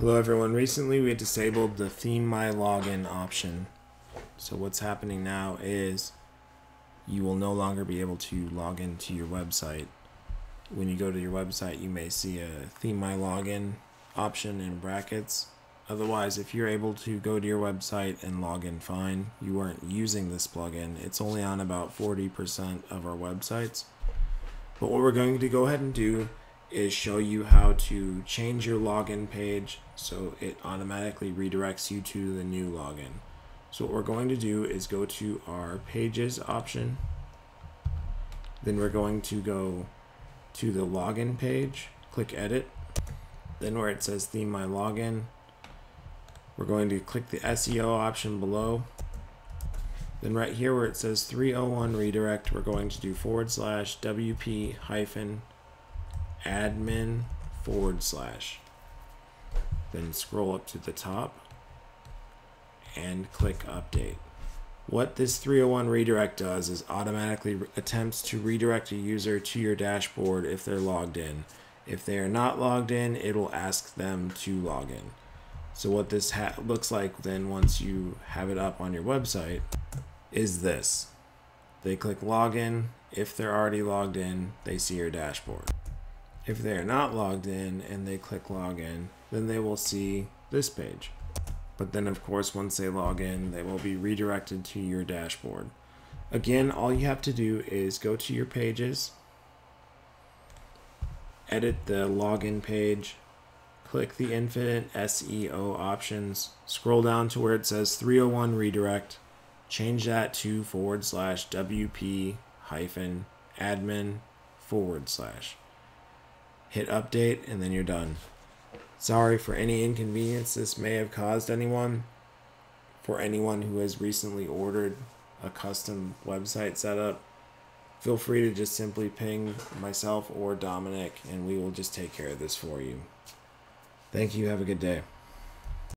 Hello everyone. Recently we disabled the theme my login option. So what's happening now is you will no longer be able to log into your website. When you go to your website, you may see a theme my login option in brackets. Otherwise, if you're able to go to your website and log in fine, you weren't using this plugin. It's only on about 40% of our websites. But what we're going to go ahead and do is show you how to change your login page so it automatically redirects you to the new login. So what we're going to do is go to our pages option. Then we're going to go to the login page, click edit. Then where it says theme my login, we're going to click the SEO option below. Then right here where it says 301 redirect, we're going to do forward slash WP hyphen admin forward slash. Then scroll up to the top and click update. What this 301 redirect does is automatically attempts to redirect a user to your dashboard if they're logged in. If they are not logged in, it will ask them to log in. So what this looks like then once you have it up on your website is this. They click login. If they're already logged in, they see your dashboard. If they are not logged in and they click login, then they will see this page. But then of course, once they log in, they will be redirected to your dashboard. Again, all you have to do is go to your pages, edit the login page, click the infinite SEO options, scroll down to where it says 301 redirect, change that to forward slash WP hyphen admin forward slash hit update, and then you're done. Sorry for any inconvenience this may have caused anyone. For anyone who has recently ordered a custom website setup, feel free to just simply ping myself or Dominic, and we will just take care of this for you. Thank you. Have a good day.